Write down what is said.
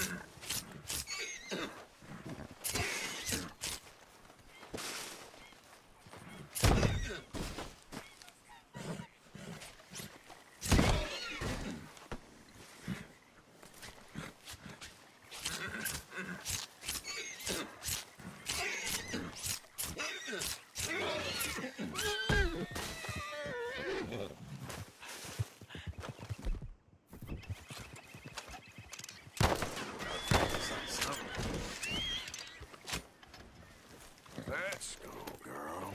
Yeah. Let's go, girl.